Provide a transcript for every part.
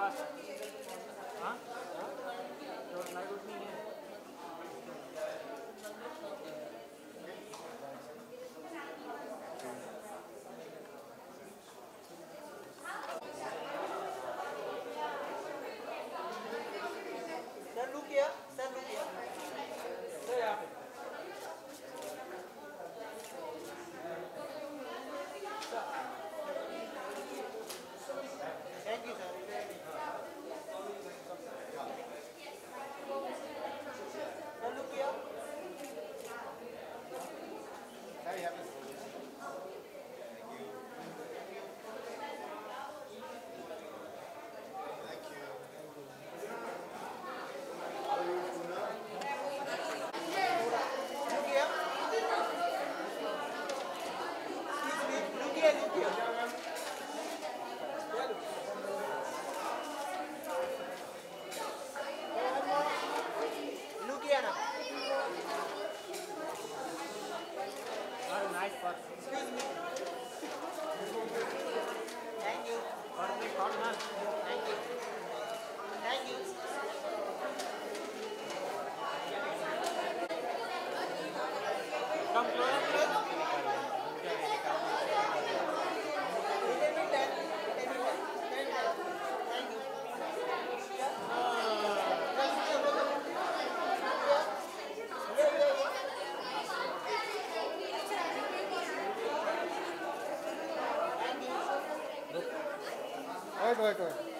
पास। हाँ? लाइट उठनी है। Thank you. Thank you. Thank you. Come vai, vai, vai.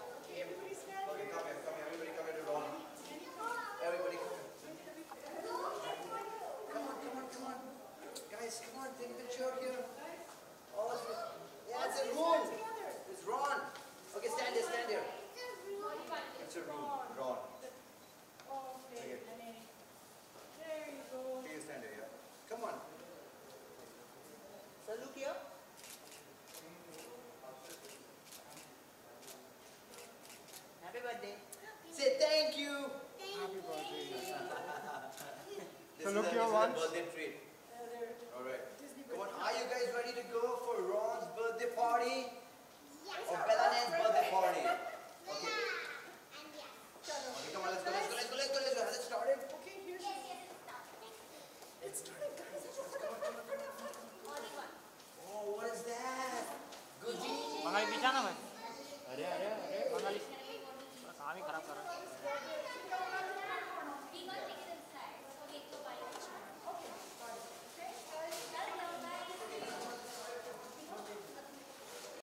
Ron's birthday treat. All right. Come on, are you guys ready to go for Ron's birthday party? Yes. Or Belanet's birthday party? Okay. Okay, come on, let's go, let's go, let's go, let's go, let's go. Has it started? Okay, here's yes, yes, it's starting. It's starting. Oh, what is that? Gucci? Mummy पीछा ना मैं अरे अरे अरे मोनाली बस